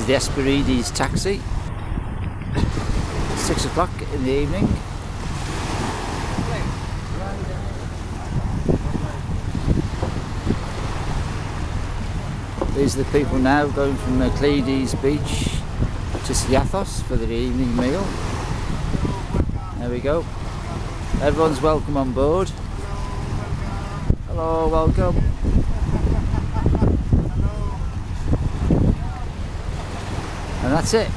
Is the Esperides taxi. Six o'clock in the evening. These are the people now going from Esperides Beach to Skiathos for their evening meal. There we go. Everyone's welcome on board. Hello, welcome. That's it.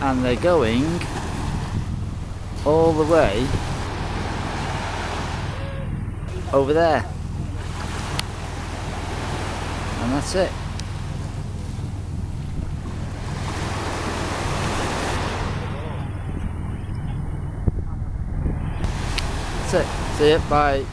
And they're going all the way over there. And that's it. That's it. See you. Bye.